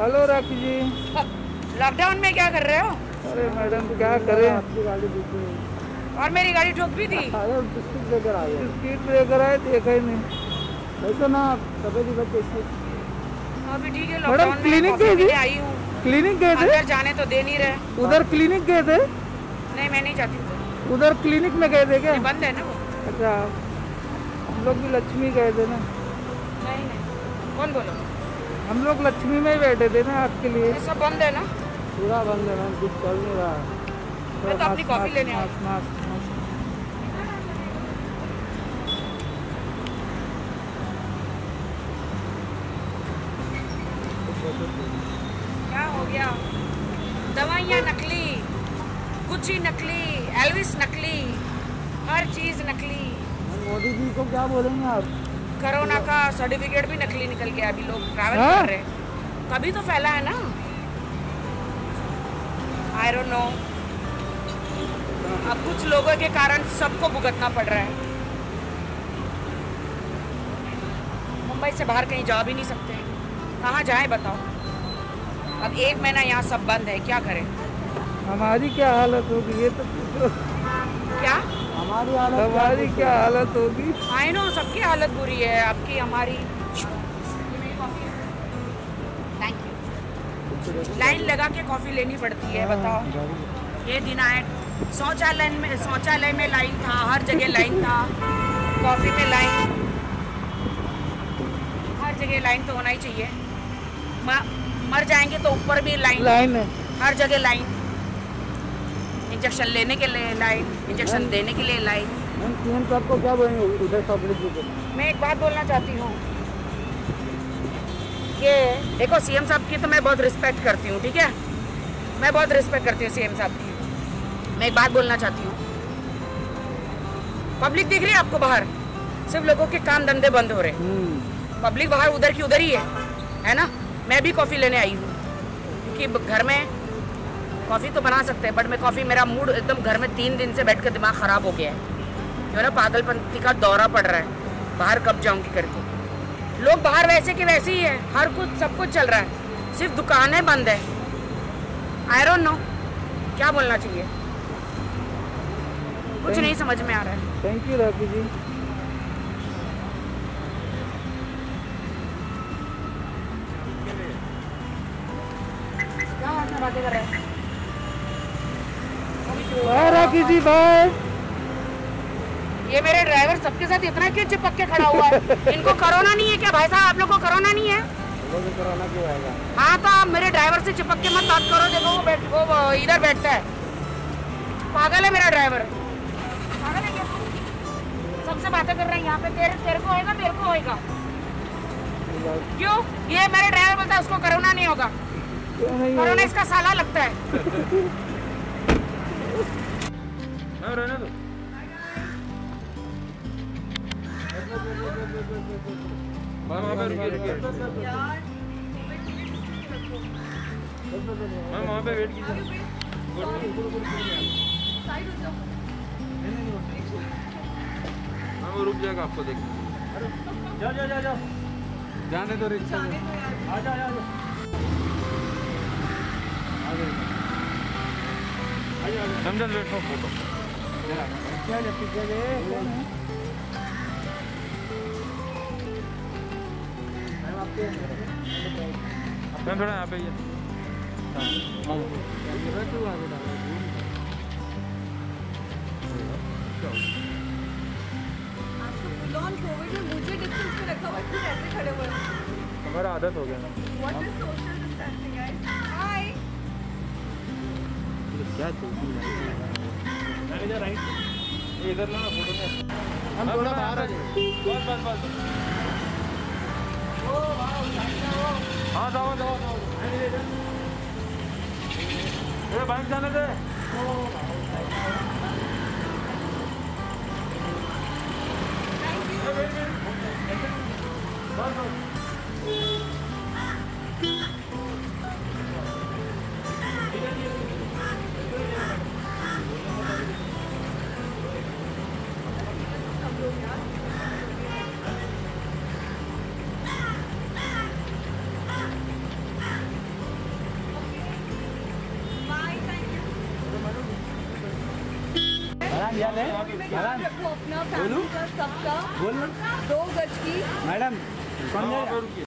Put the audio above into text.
Hello राखी जी। Lockdown में क्या कर रहे हो? अरे मैडम क्या करें? आपकी गाड़ी और मेरी गाड़ी ठोक भी थी? बिस्किट लेकर आ गए स्पीड ब्रेकर आए देखा ही नहीं। वैसे ना तबीयत ही बच कैसी अभी ठीक है मैडम, क्लिनिक गई थी? आई हूँ। क्लिनिक गए थे? अंदर जाने तो दे नहीं रहे। उधर क्लिनिक गए थे? नहीं मैं नहीं जाती उधर। क्लिनिक में गए थे क्या? बंद है ना वो? अच्छा हम लोग भी लक्ष्मी गए थे ना। नहीं नहीं। कौन बोलो? हम लोग लक्ष्मी में ही बैठे थे ना आपके लिए। सब बंद है ना? पूरा बंद है मैम कुछ चल नहीं रहा। है मैं तो अपनी कॉफ़ी लेने। क्या हो गया? दवाइयाँ नकली कुछ नकली एल्विस नकली हर चीज़ नकली। मोदी जी को क्या बोलेंगे आप? कोरोना का सर्टिफिकेट भी नकली निकल गया अभी लोग ट्रैवल हाँ? कर रहे हैं। तभी तो फैला है ना? आई डोंट नो अब कुछ लोगों के कारण सबको भुगतना पड़ रहा है। मुंबई से बाहर कहीं जा भी नहीं सकते। कहाँ जाए बताओ? अब एक महीना यहाँ सब बंद है क्या करें? हमारी क्या हालत होगी? ये तो क्या? हमारी हालत क्या हमारी क्या हालत होगी? आई नो सबकी हालत बुरी है आपकी हमारी। थैंक यू लाइन लगा के कॉफ़ी लेनी पड़ती है बताओ। ये दिन आए। शौचालय में शौचालय में लाइन था हर जगह लाइन था। कॉफ़ी में लाइन हर जगह लाइन तो होना ही चाहिए। मर जाएँगे तो ऊपर भी लाइन लाइन है। हर जगह लाइन इंजेक्शन लेने के लिए लाए इंजेक्शन देने के लिए लाइन मैम सीएम साहब को क्या बोलेंगे? उधर पब्लिक को मैं एक बात बोलना चाहती हूँ कि देखो सीएम साहब की तो मैं बहुत रिस्पेक्ट करती हूँ ठीक है? मैं बहुत रिस्पेक्ट करती हूँ सीएम साहब की। मैं एक बात बोलना चाहती हूँ। पब्लिक दिख रही है आपको बाहर? सिर्फ़ लोगों के काम धंधे बंद हो रहे पब्लिक बाहर उधर की उधर ही है है ना? मैं भी कॉफ़ी लेने आई हूँ क्योंकि घर में कॉफ़ी तो बना सकते हैं बट मैं कॉफ़ी मेरा मूड एकदम घर में तीन दिन से बैठ कर दिमाग ख़राब हो गया है। जो ना पागलपंती का दौरा पड़ रहा है बाहर कब जाऊँगी करके लोग बाहर वैसे के वैसे ही है हर कुछ सब कुछ चल रहा है सिर्फ़ दुकानें बंद है। आई डोंट नो क्या बोलना चाहिए? कुछ नहीं समझ में आ रहा है। थैंक यू राखी जी क्या बातें कर रहे हैं? राखी जी ये मेरे ड्राइवर सबके साथ इतना क्यों चिपक के खड़ा हुआ है? इनको कोरोना नहीं है क्या भाई साहब? आप लोग को कोरोना नहीं है? कोरोना क्यों आएगा हाँ तो आप मेरे ड्राइवर से चिपक के मत बात करो। देखो वो बैठ वो इधर बैठता है। पागल है मेरा ड्राइवर। पागल है क्या? सबसे बातें कर रहे हैं यहाँ पे। तेरे तेरे को होएगा मेरे को होएगा। क्यों? ये मेरे ड्राइवर बोलता है उसको कोरोना नहीं होगा। कोरोना इसका साला लगता है। मैम वहाँ पे वेट कीजिए। मैम वो रुक जाएगा आपको देख जा जा जा जा जाने दो रिक्शा में। आ जा आ जा समझन वेट फ़ोटो मैम थोड़ा यहाँ पे हो हमारा आदत हो गया हाय क्या चलती है? ये इधर ना फ़ोटो में हम थोड़ा बाहर आ जाए बस बस बस ओ वाओ हाँ जाओ जाओ ए बाइक जाने दे ओ थैंक यू बस बस मैडम बोलो? सबका बोलो दो गज की मैडम